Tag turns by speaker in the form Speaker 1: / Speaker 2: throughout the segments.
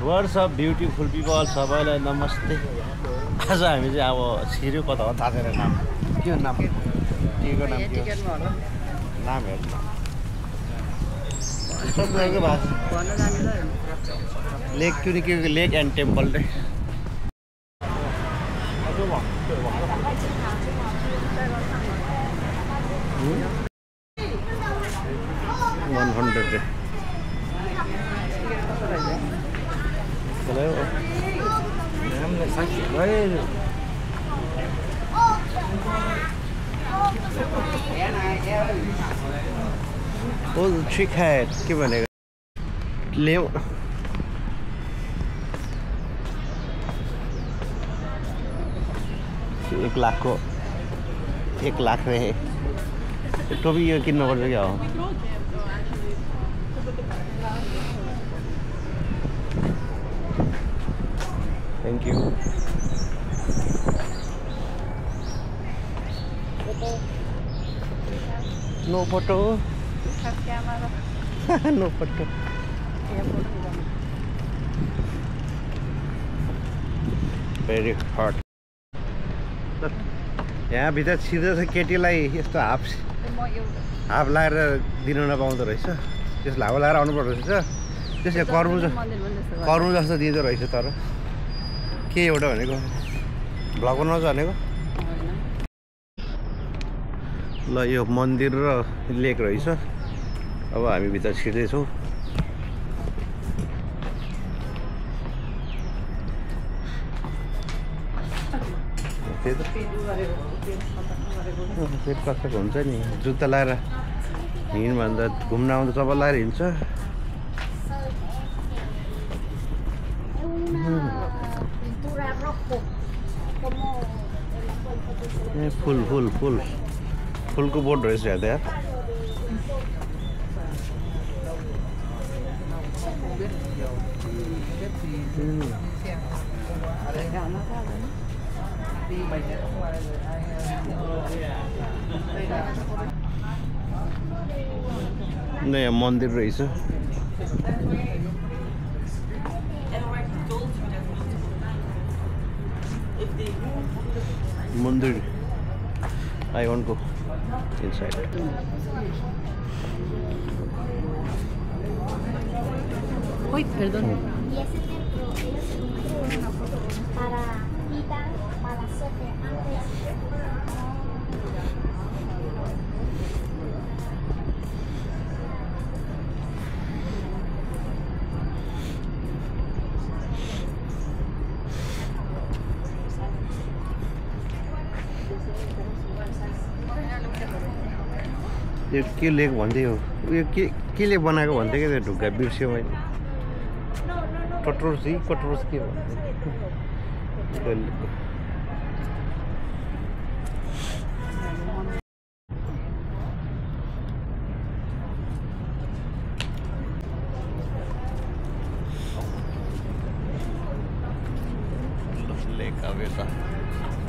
Speaker 1: Words of beautiful people सबैलाई नमस्ते। आज हामी चाहिँ अब छिर्यो कता हो थाहा छैन नाम। के नाम? केको नाम के नाम हेर्नु भाषा। लेक लेक एन्ड टेम्पल रे फुल ट्रिक हेड के भनेको ले एक लाखको एक लाख रहे टोपी यो किन्नुपर्छ क्या हो thank you no photo no photo very hot यहाँभित्र छिर्दै छ केटीलाई यस्तो हाफ हाफ लगाएर दिनु नपाउँदो रहेछ। त्यसलाई हावा लगाएर आउनुपर्दो रहेछ। त्यसले कर्मु कर्मु जस्तो दिँदो रहेछ तर। के एउटा भनेको? भ्लग बनाउँछ भनेको ल यो मन्दिर र लेक रहेछ। अब हामी भित्र छिर्दैछौँ। त्यही त। कस्तो हुन्छ नि। जुत्ता लगाएर हिँड्नुभन्दा घुम्न आउँदा चप्पल लगाएर हिँड्छ। ए फुल फुल फुल। फुलको बोट रहेछ हेर्दा नयाँ मन्दिर रहेछ। Mundir. I won't go inside.
Speaker 2: Oi, perdón.
Speaker 3: Hmm.
Speaker 1: यो के लेक भन्दै हो। के, केले बनाएको क्या त्यो ढुङ्गा बिर्स्यो मैले कटरोस कटरोस के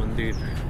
Speaker 1: भन्थ्यो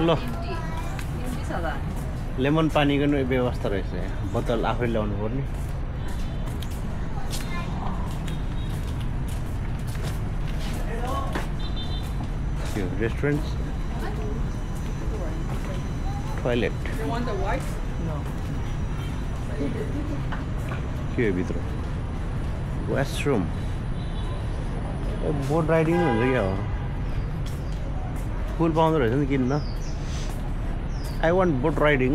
Speaker 1: ल लेमन पानीको नि व्यवस्था रहेछ बोतल आफै ल्याउनु पर्ने त्यो रेस्टुरेन्ट टोइलेट के हो भित्र वासरुम बोट राइडिङ हुन्छ क्या हो फुल पाउँदो रहेछ नि किन्न आई वान्ट बोट राइडिङ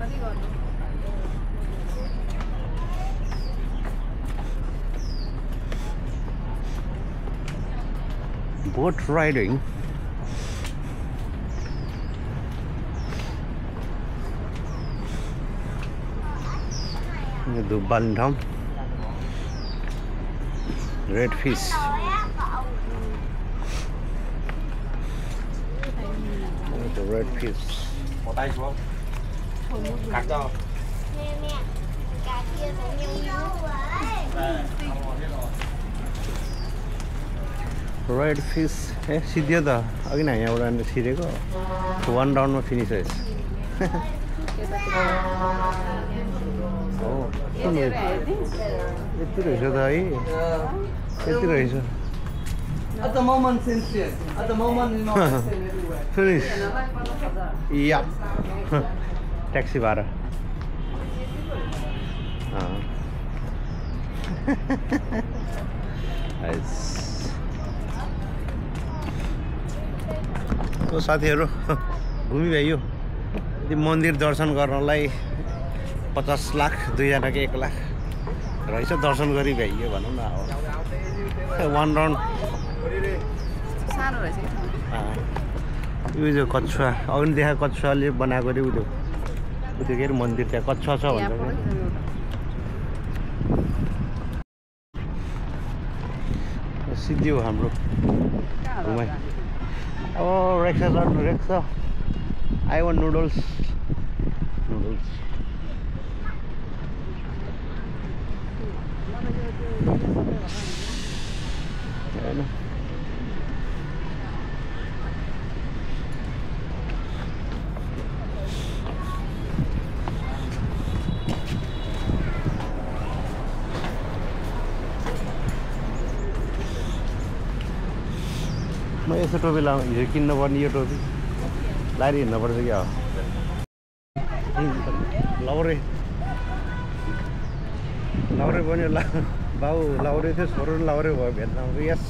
Speaker 2: कति गर्नु
Speaker 1: boat riding. Ini Duban Dam. Red fish. The red fish.
Speaker 4: bỏ tay xuống cắt cho
Speaker 3: Nè nè, cả kia cũng nhung nhung vậy.
Speaker 1: Red fish ए सिद्धियो त अघि नै यहाँबाट छिरेको वान राउन्डमा फिनिस भएछ हो कुन रहेछ? यति रहेछ त है यति रहेछ फिनिस या ट्याक्सी भाडा अँ। आइस। तो साथीहरू घुमिभ्याइयो त्यो मन्दिर दर्शन गर्नलाई पचास लाख दुईजनाको एक लाख रहेछ। दर्शन गरी भ्याइयो भनौँ न अब। वान राउन्ड
Speaker 2: सानो रहेछ कि? ठाउँ।
Speaker 1: यो जो कछुवा अघि देखा कछुवाले बनाएको अरे उयो उयो के अरे मन्दिर त्यहाँ कछुवा छ
Speaker 2: एउटा।
Speaker 1: सिद्धि हो हाम्रो। घुमाइ। ओ रेक्सा चढ्नु रेक्सा। आई वान नुडल्स म यस्तो टोपी लाउँ हिजो किन्नु पर्ने यो टोपी। लाएर हिँड्नुपर्छ क्या लौरे लौरे बन्यो ला बाउ लौरे थियो छोरो पनि लौरे भयो भेट्न यस।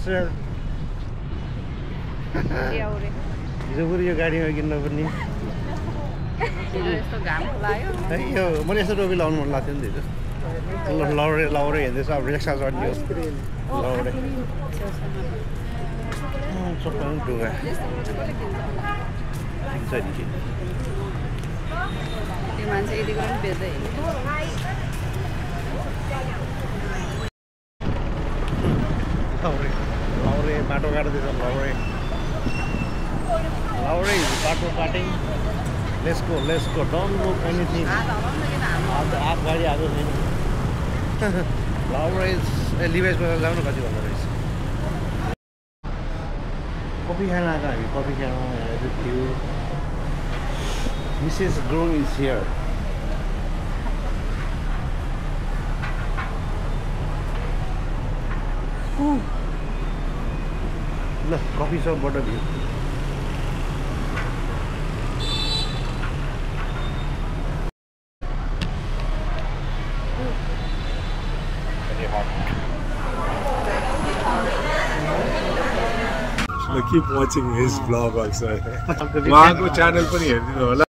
Speaker 1: हिजो बरु यो गाडीमा किन्नु है यो मैले यस्तो टोपी लाउनु मन लाग्थ्यो नि त हिजो। लौरे लौरे हेर्दैछ अब रिक्सा चढ्ने लौरे
Speaker 2: होला?
Speaker 1: किन्छ नि किन्छ
Speaker 2: त्यो मान्छे यतिको पनि बेच्दै
Speaker 1: लौरे बाटो काट्दैछ लौरे लौरे बाटो काटेँ लेसको लेसको डोन्ट लुक एनिथिङ
Speaker 2: हात
Speaker 1: गाडी आएको छैन लिभाइस बजार जाउँ न कति भन्दो रहेछ कफी खान आएको हामी कफी खान थियो मिसेस ग्रोङ इज हियर ल कफी सपबाट
Speaker 5: view keep watching his vlog also. उहाँको च्यानल पनि हेरिदिनु होला